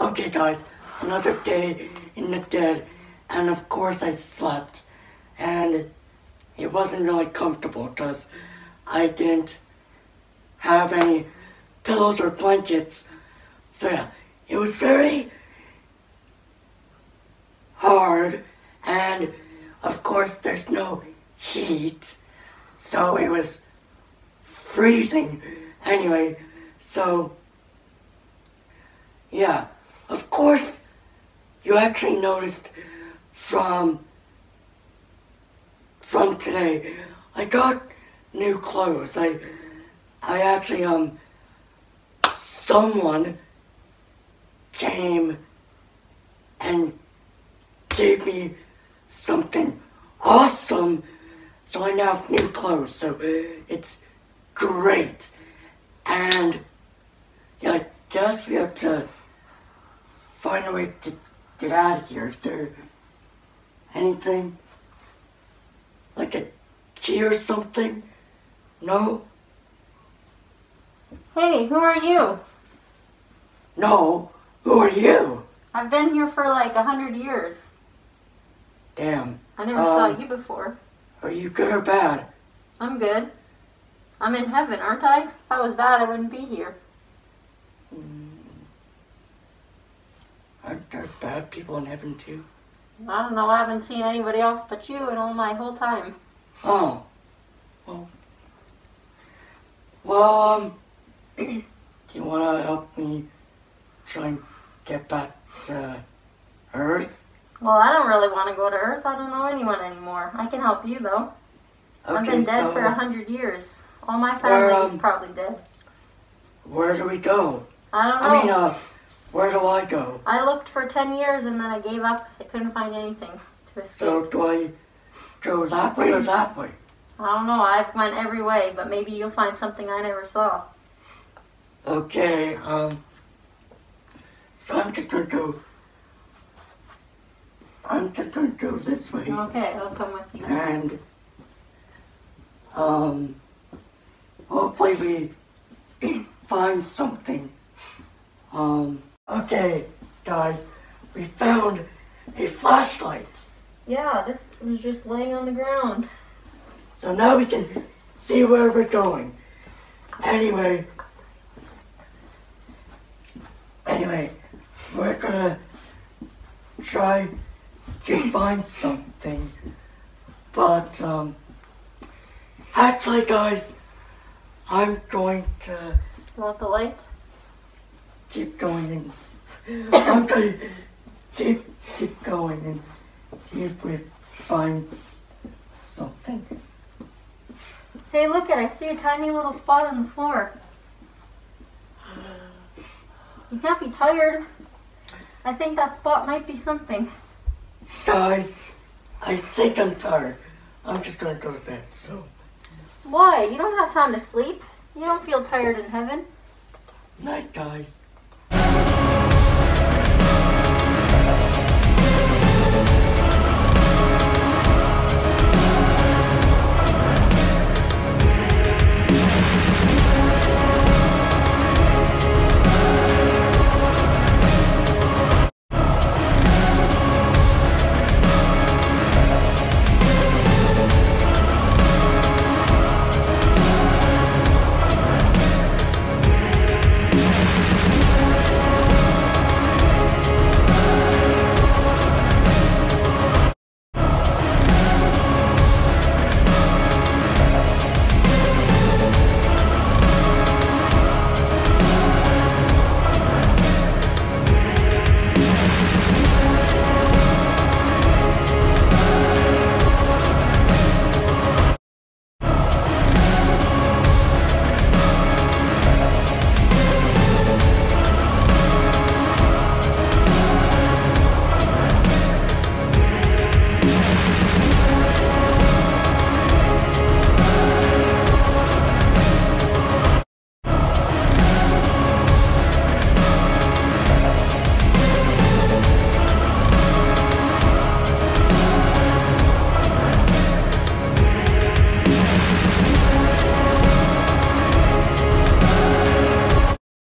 Okay, guys, another day in the dead, and of course I slept, and it wasn't really comfortable because I didn't have any pillows or blankets. So yeah, it was very hard, and of course there's no heat, so it was freezing. Anyway, so yeah, of course you actually noticed from from today. I got new clothes. I I actually um someone came and gave me something awesome. So I now have new clothes. So it's great. And yeah I guess we have to find a way to get out of here is there anything like a key or something no Hey, who are you? no who are you I've been here for like a hundred years. damn I never Um, saw you before. are you good or bad I'm good. I'm in heaven, aren't I? If I was bad, I wouldn't be here. Aren't there bad people in heaven too? I don't know. I haven't seen anybody else but you in all my whole time. Oh. Well. Well, um, do you want to help me try and get back to Earth? Well, I don't really want to go to Earth. I don't know anyone anymore. I can help you though. Okay, I've been dead for a hundred years. All my family um, is probably dead. where do we go? I don't know. I mean, uh, where do I go? I looked for ten years and then I gave up because I couldn't find anything to escape. So do I go that way or that way? I don't know. I've went every way, but maybe you'll find something I never saw. Okay, um, so I'm just gonna go. I'm just gonna go this way. Okay, I'll come with you. and um, hopefully we find something. Um, okay, guys, we found a flashlight. Yeah, this was just laying on the ground. So now we can see where we're going. Anyway, anyway, we're gonna try to find something. But, um, actually, guys, I'm going to You want the light? Keep going and I'm keep keep going and see if we find something. Hey, look at I see a tiny little spot on the floor. You can't be tired. I think that spot might be something. Guys, I think I'm tired. I'm just gonna go to bed. So, Why? You don't have time to sleep. You don't feel tired in heaven. night, guys.